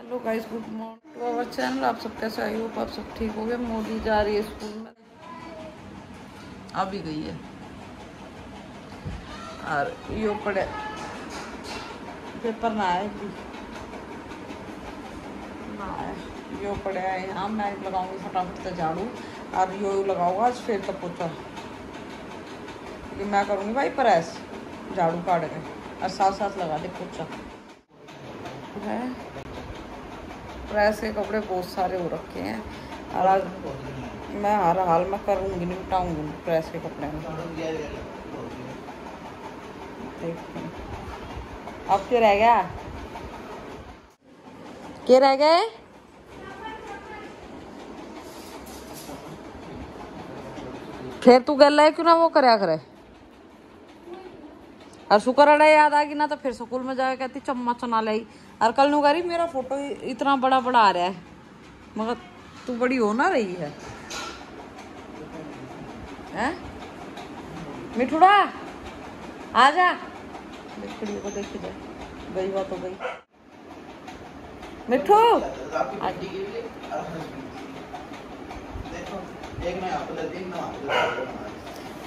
Hello guys good morning to our channel आप सब कैसे आई होप आप सब ठीक हो गए मोदी जा रही है स्कूल में। अभी गई है। और यो पड़े पेपर ना आए भी ना आए। यो पड़े है यहाँ मैं लगाऊँगी फटाफट से झाड़ू। और यो लगाऊँगा, आज फिर तो पोछा। क्योंकि मैं करूँगी भाई प्रेस झाड़ू काट के। और साथ साथ लगा दे, पोछा। है? प्रेस के कपड़े बहुत सारे हो रखे हैं। और आज मैं हर हाल में करूँगी नहीं उठाऊँगी प्रेस के कपड़े में अब क्या रह गया? क्या रह गए? फिर तू गल क्यों ना वो करया करे? और शुक्र याद आ गई, ना तो फिर स्कूल में जाके कहती चम्मच ना लाई और कल नु करी मेरा फ़ोटो इतना बड़ा बड़ा आ रहा है। मगर तू बड़ी हो ना रही है। हैं? मिठुड़ा आ जा। देख कुड़ियों को देख जा। गई बात तो गई। मिठू।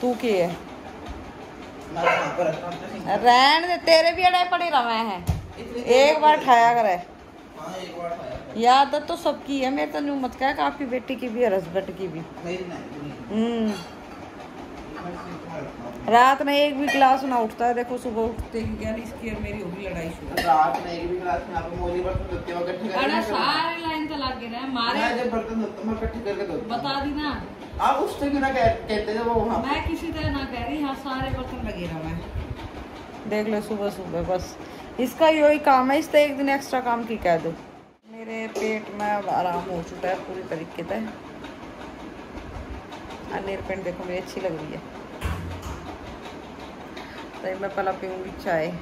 तू की है? रहन दे तेरे भी अड़े पड़े रवे हैं। एक बार खाया करे। याद तो सबकी है मेरे तो मत कह कि आपकी बेटी की भी है हस्बैंड की भी। हम्म। रात में एक भी क्लास ना उठता है देखो सुबह उठते ही इसकी और मेरी होगी लड़ाई शुरू। रात में एक भी क्लास में आप मोली बर्तन धोते हो इकट्ठे करके अरे सारे लाइन तो लग गए हैं मारे। मैं जब बर्तन धोता हूँ इकट्ठे करके धोता हूँ। बता दी ना। आप उस क्यों ना कह- कहते जब वो वहाँ मैं किसी तरह ना कह रही हाँ सारे बर्तन लगे रहा मैं देख लो सुबह सुबह बस। इसका यही काम है इस एक दिन एक्स्ट्रा काम की, कह दो। मेरे पेट में अब आराम हो चुका है पूरी तरीके से। अनिर पेंट देखो, मेरी अच्छी लग रही है। तो मैं पहला पीऊँगी चाय।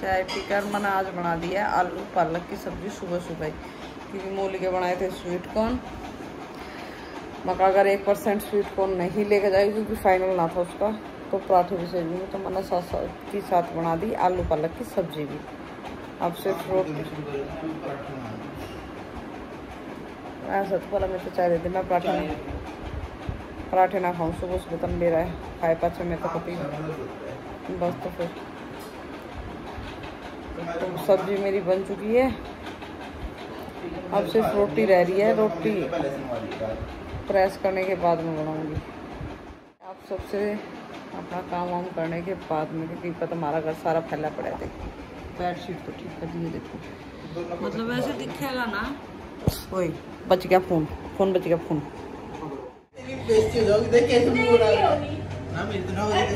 चाय पीकर मैंने आज बना दिया आलू, पालक की सब्ज़ी सुबह सुबह क्योंकि मूली के बनाए थे स्वीट कॉर्न मका अगर एक परसेंट स्वीट कॉर्न नहीं लेके जाएगी, क्योंकि फाइनल ना था उसका। तो पराठे भी सेजूँगी तो मैंने साथ की साथ बना दी आलू पालक की सब्ज़ी भी। अब सिर्फ़ रोटी। ऐसा तो बोला मैं तो चाय देती मैं पराठे पराठे ना खाऊं सुबह सुबह तब मेरा है खाए पाचे में तो कभी बस तो फिर। तो सब्ज़ी मेरी बन चुकी है। अब सिर्फ़ रोटी रह रही है रोटी। प्रेस करने के बाद मैं बनाऊँगी। आप सबसे अपना काम वाम करने के बाद में क्योंकि पता हमारा घर सारा फैला पड़ा है देखो। बेड शीट तो ठीक कर दिए देखो। मतलब ऐसे दिखेगा ना। ओए बच गया फ़ोन। फ़ोन बच गया फ़ोन। हो जाओगी देख कैसे मुँह उड़ा रहा है ना मेरी तो ना हो जाएगी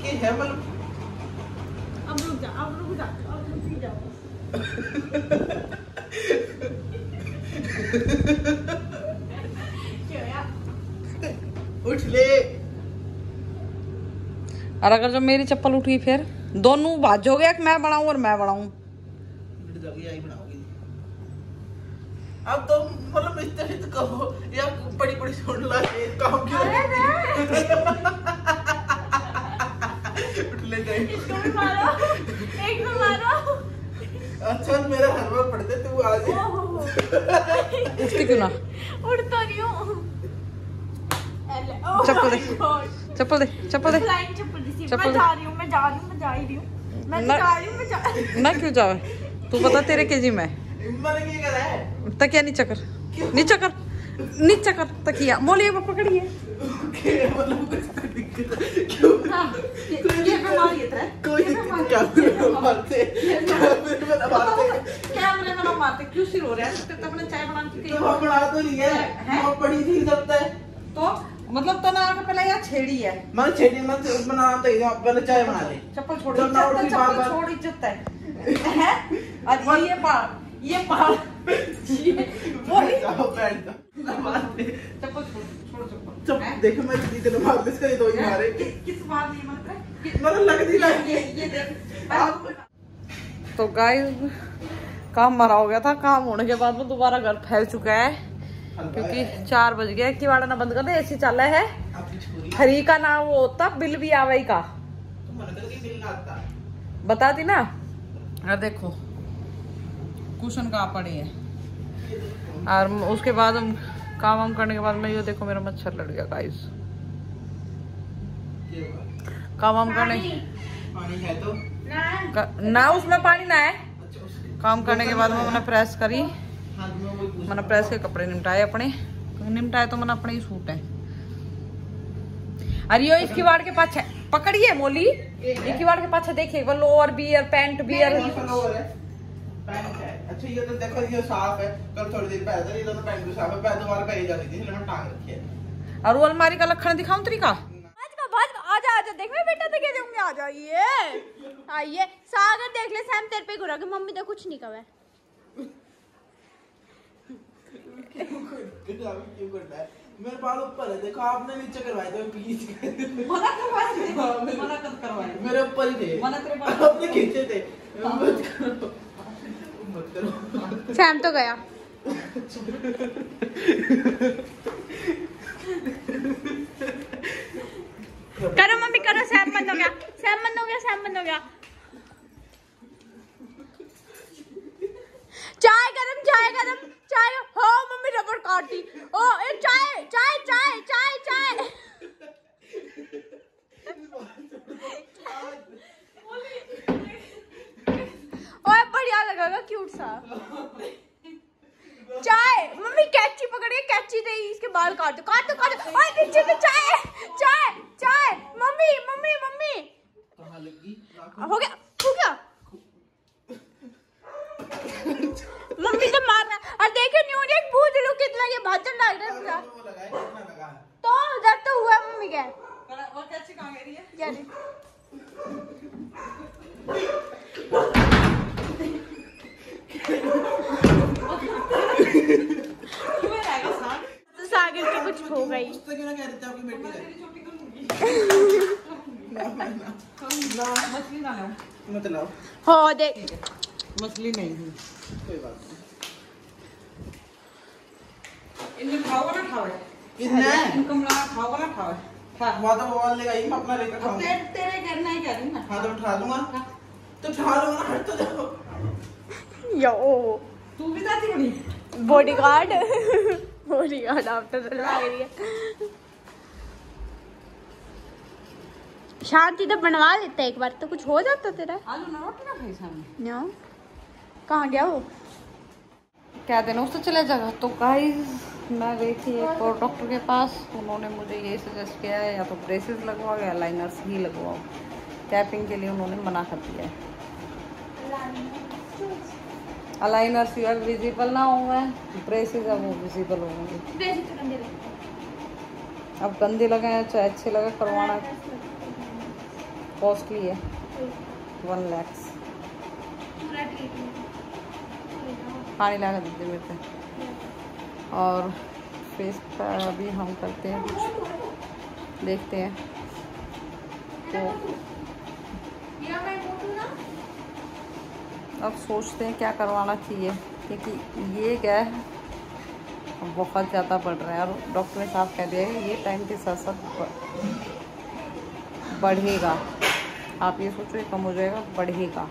कि है मतलब अब रुक जा अब रुक जा अब रुक जाओ क्यों यार उठ ले और अगर जब मेरी चप्पल उठी फिर दोनों भाजोगे कि मैं बनाऊँ और मैं बनाऊँ। अब तो मतलब इस तरह कहो या बड़ी बड़ी सुन ला काम क्यों उठ ले जाए इसको भी मारो एक को मारो। अच्छा मेरा हर बार पढ़ते तू आज उठती क्यों ना? उड़ तो नहीं हूँ चप्पल दे। चप्पल दे चप्पल दे। चप्पल दी। चप्पल मैं दे। जा रही हूँ मैं जा रही हूँ मैं जा ही रही हूँ। मैं तो ना- जा रही हूँ मैं जा ना क्यों जावे तू बता तेरे के जी में। है। तकिया नीचे कर। नीचे कर। नीचे कर तकिया। मोली में पकड़िए नहीं कैमरे में मारते क्यों सिर हो रहा है? तो अपने चाय बनाने की तो बना तो नहीं है। हैं? वो पड़ी थी सकता है। तो मतलब तो ना आके पहले यार छेड़ी है। मैं छेड़ी में बना तो ही पहले चाय बना ले चप्पल छोड़ चप्पल बार छोड़ इज़्ज़त है। हैं? और ये ये पहाड़ ये- ना मारते चप्पल छोड़ छोड़ चप्पल। चुप देखो मैं देर मार दे इसका ये दो ही मारे। किस बात नहीं मतलब? मतलब लगती लग ये ये देख। तो गाइस काम मरा हो गया था काम होने के बाद में दोबारा घर फैल चुका है। क्योंकि चार बज गए किवाड़ा ना बंद कर दे एसी चल रहा है। हरी का नाम वो होता बिल भी आवे का। बता दी ना। और देखो कुशन कहाँ पड़े हैं? और उसके बाद हम काम वाम करने के बाद में ये देखो मेरा मच्छर लड़ गया गाइस काम वाम करने पानी। है तो? ना। उसमें पानी ना है। अच्छा काम करने के बाद में मैंने प्रेस करी। मैंने प्रेस के कपड़े निपटाए अपने निपटाए तो मैंने अपने ही सूट है अरे यो इसकी वाड़ के पाछे पकड़िए मोली इसकी वाड़ के पाछे देखिए वो लोअर बियर पैंट बियर कौन सा लोअर है पैंट है अच्छा ये तो देखो ये साफ़ है कल थोड़ी देर पहले तो ये दोनों पैंट भी साफ़ है पैर दोबारा पहले जा थी मैंने टांग रखी है और वो अलमारी का लखन दिखाऊँ तरीका का आजा आजा देख मैं बेटा तो कह दूँगी आ जाइए आइए सागर देख ले सैम तेरे पे घुरा के मम्मी तो कुछ नहीं कहा मेरे बाल ऊपर है देखो आपने नीचे करवाए थे प्लीज़ मना करवाए मना कर करवाए मेरे ऊपर ही थे मना आपने खींचे थे मत करो मत करो सैम तो गया। करो मम्मी, करो, सैम बंद हो गया। सैम बंद हो गया, सैम बंद हो गया। चाय गरम चाय गरम। चाय हाँ मम्मी रबड़ काटी। ओ, ए, चाय चाय चाय चाय चाय। ओए बढ़िया लगेगा क्यूट सा। चाय, मम्मी कैची पकड़ के कैची दे इसके बाल काट दो काट दो काट दो ओए नीचे से चाय चाय चाय मम्मी मम्मी मम्मी कहाँ लगी हो गया हो गया मम्मी तो मार रहा और देखे न्यू एक भूत लोग कितना ये भाजन डाल रहा है पूरा वो लगा है कितना लगा है तो दर्द तो हुआ मम्मी के और कैसे कहाँ गई है क्या नहीं तुम्हें रहेगा साथ तो सागर की कुछ हो गई उससे क्यों ना कह रहे थे आपकी बेटी है तेरी चोटी करूँगी ना ना ना मछली ना लाओ मतलब हो देख मछली नहीं है। कोई बात नहीं। इनमें खाओगा ना खाओगे कितना है लगा ना खाओगे खा वहाँ तो मोबाइल लेगा ही मैं अपना लेकर खाऊँगा। तेरे तेरे करना ही कह रही ना। हाँ तो उठा दूँगा तो उठा लूँगा हट तो जाओ। यो। तू भी जाती बड़ी bodyguard bodyguard after लग रही है। शांति तो बनवा लेता एक बार तो कुछ हो जाता तेरा? आलू ना रोटी ना खाई सामने। नो कहाँ गया वो? क्या देना उससे चले जाएगा तो गाइस मैं गई थी एक और डॉक्टर के पास। उन्होंने मुझे ये सजेस्ट किया है या तो ब्रेसेस लगवाओ या लाइनर्स ही लगवाओ। टैपिंग के लिए उन्होंने मना कर दिया है। अलाइनर्स यार विजिबल ना होंगे ब्रेसेस अब वो विजिबल होंगे अब गंदे लगे हैं चाहे अच्छे लगे करवाना। कॉस्टली है। वन लैक्स पानी ला देते मेरे पे। और फेस का अभी हम करते हैं कुछ। देखते हैं। तो अब सोचते हैं क्या करवाना चाहिए। क्योंकि ये क्या बहुत ज़्यादा बढ़ रहा है। और डॉक्टर ने साफ़ कह दिया है ये टाइम के साथ साथ बढ़ेगा। आप ये सोचो ये कम हो जाएगा बढ़ेगा।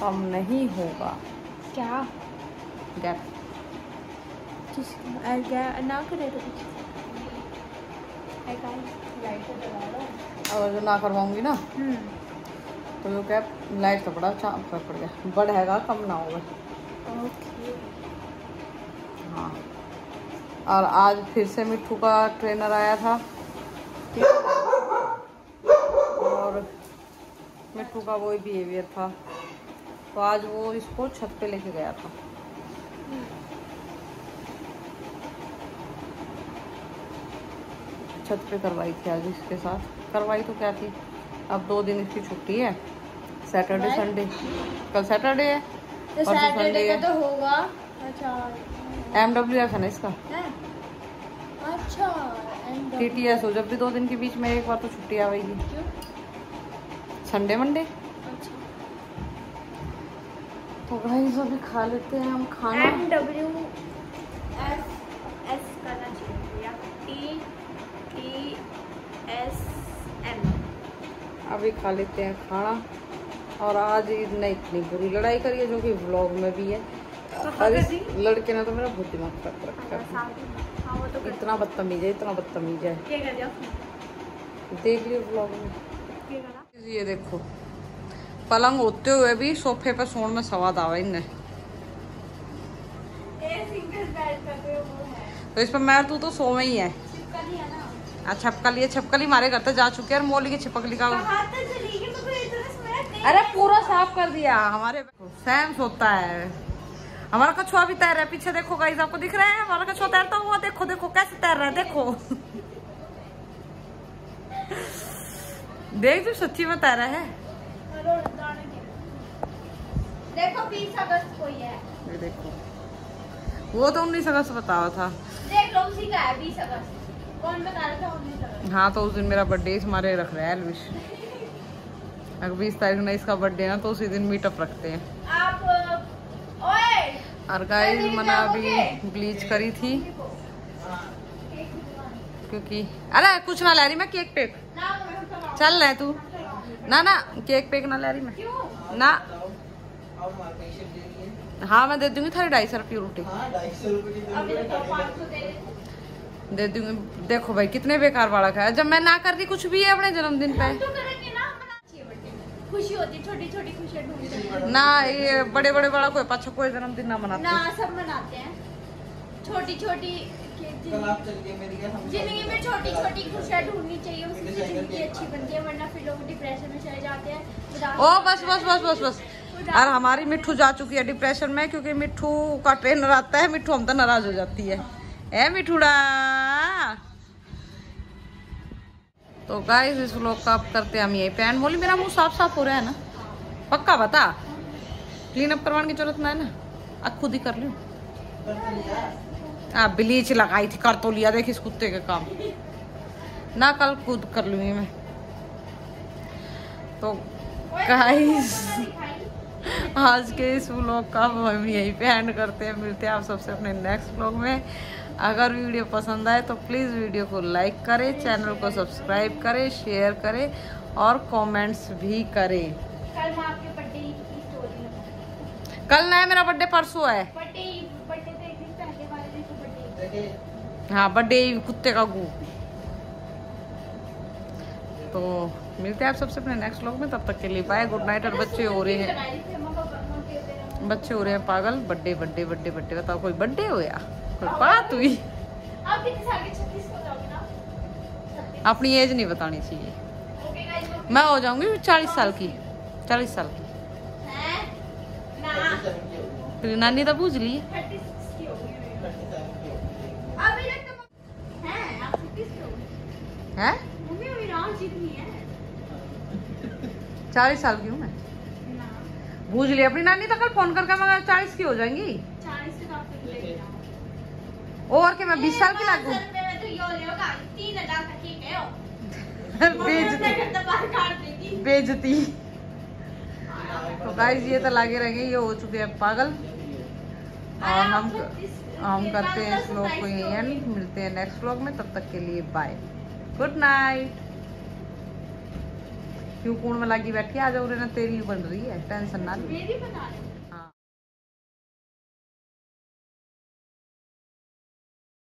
कम नहीं होगा। क्या? गैप ना करे तो और जो ना करवाऊँगी ना हम्म। तो वो क्या लाइट का बड़ा चाप का पड़ गया। बढ़ेगा कम ना होगा। ओके हाँ। और आज फिर से मिट्टू का ट्रेनर आया था। ठीक है? और मिट्टू का वही बिहेवियर था। तो आज वो इसको छत पे लेके गया था। छत पे करवाई थी आज इसके साथ। करवाई तो क्या थी? अब दो दिन इसकी छुट्टी है। सैटरडे संडे कल सैटरडे है? तो सैटरडे का है। तो होगा। अच्छा एम डब्ल्यू एफ़ है ना इसका? अच्छा टी टी एस हो। जब भी दो दिन के बीच में एक बार तो छुट्टी आवेगी संडे मंडे? तो भाई अभी खा लेते हैं हम खाना। एम डब्ल्यू एस एस करना चाहिए या टी टी एस एम अभी खा लेते हैं खाना। और आज ने इतनी बुरी लड़ाई करी है जो कि व्लॉग में भी है। और इस लड़के ने तो मेरा बहुत दिमाग खराब कर रखा है हाँ तो इतना बदतमीज है इतना बदतमीज है? देख लियो व्लॉग में। ये देखो। पलंग होते हुए भी सोफे पर सोने में स्वाद आवा इनने का तो है। तो इस पर मैं तू तो सोवे ही है। छपकली है छपकली मारे करते जा चुके हैं और मोली की छिपकली का अरे पूरा साफ़ कर दिया हमारे सैम सोता है। हमारा कछुआ भी तैर रहा है पीछे देखो गाइस आपको दिख रहा है? हमारा कछुआ तैरता हुआ देखो देखो कैसे तैर रहा है देखो। देख तू सच्ची में तैरा है। देखो बीस अगस्त को ही है। ये देखो। वो तो उन्नीस अगस्त बतावा था। देख लो उसी का है बीस अगस्त। कौन बता रहा था उन्नीस अगस्त? हाँ तो उस दिन मेरा बर्थडे हमारे रख रहा है एलविश अगर बीस तारीख में इसका बर्थडे ना तो उसी दिन मीटअप रखते हैं। आप ओए और गाइस मैंने अभी ब्लीच करी थी। क्योंकि अरे कुछ ना ले रही मैं केक ना उठा चल रहे तू। ना ना केक पेक ना ले रही मैं। ना। हाँ मैं दे दूँगी थारी ढाई सौ रुपये रोटी। दे दूँगी। देखो भाई कितने बेकार वाला खाया। जब मैं ना कर रही कुछ भी है अपने जन्मदिन पे। खुशी होती छोटी छोटी खुशियाँ ना ये बड़े बड़े वाला कोई पाछा कोई जन्मदिन ना मनाते। ना सब मनाते हैं। छोटी छोटी कल आप चल गए मेरी क्या ज़िंदगी में छोटी छोटी खुशियाँ ढूंढनी चाहिए उससे ज़िंदगी अच्छी बनती है वरना फिर लोग डिप्रेशन में चले जाते हैं। ओ बस बस बस बस बस। और हमारी मिट्ठू जा चुकी है डिप्रेशन में क्योंकि मिट्ठू का ट्रेनर आता है मिट्ठू हम तो नाराज़ हो जाती है। ए मिठूड़ा। तो गाइस इस व्लॉग का अब करते हैं हम यही पैन बोली मेरा मुँह साफ़ साफ़ हो रहा है ना? पक्का बता? क्लीन अप करवाने की ज़रूरत ना है ना? अब खुद ही कर लूँ आ ब्लीच लगाई थी कर तो लिया। देख इस कुत्ते के काम। ना कल खुद कर लूँगी मैं। तो गाइस आज के इस व्लॉग का हम यही पे एंड करते हैं। मिलते हैं आप सबसे अपने नेक्स्ट व्लॉग में। अगर वीडियो पसंद आए तो प्लीज़ वीडियो को लाइक करें चैनल को सब्सक्राइब करें शेयर करें और कमेंट्स भी करें। कल आपके बर्थडे की स्टोरी कल ना है मेरा बर्थडे परसों है बर्थडे बर्थडे तो एक दिन पहले वाले दिन को बर्थडे देखिए हाँ बर्थडे कुत्ते का गू। तो मिलते हैं आप सबसे अपने नेक्स्ट व्लॉग में तब तक के लिए बाय गुड नाइट और बच्चे हो रहे हैं। बच्चे हो रहे हैं पागल। बर्थडे बर्थडे बर्थडे बर्थडे बताओ कोई बर्थडे हो या? कोई बात हुई? आप कितने साल के छत्तीस जाओगे ना छत्तीस अपनी एज नहीं बतानी चाहिए। मैं हो जाऊँगी चालीस साल की। चालीस साल की। तेरी नानी तो पूछ ली थर्टी सिक्स की होगी अभी तक तो हैं आप छत्तीस के हो? है मम्मी अभी राम जितनी है। चालीस साल की हूँ मैं। ना। पूछ ली अपनी नानी तो कल फ़ोन करके मैं चालीस की हो जाएँगी। और क्या मैं बीस साल की लागू? तो का है हो। बेजती बेजती तो गाइस ये तो लागे रहेंगे ये हो चुके हैं पागल। और हम हम करते हैं इस व्लॉग को यही एंड मिलते हैं नेक्स्ट व्लॉग में तब तक के लिए बाय गुड नाइट क्यों कौन में लागी बैठी आ जाओ ना तेरी बन रही है टेंशन ना मेरी बना